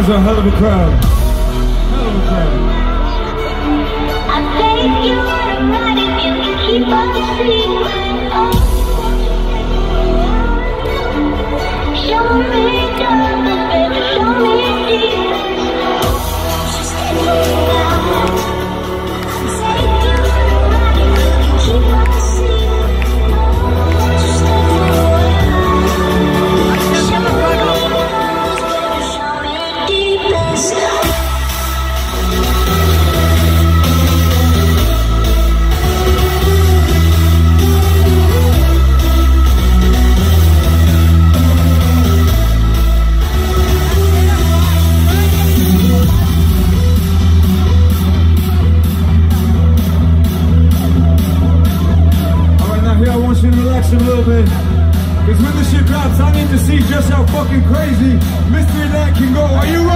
guys are a hell of a crowd. Hell of a crowd. Oh. Show me a little bit. Because when the shit drops, I need to see just how fucking crazy Mysteryland can go. Are you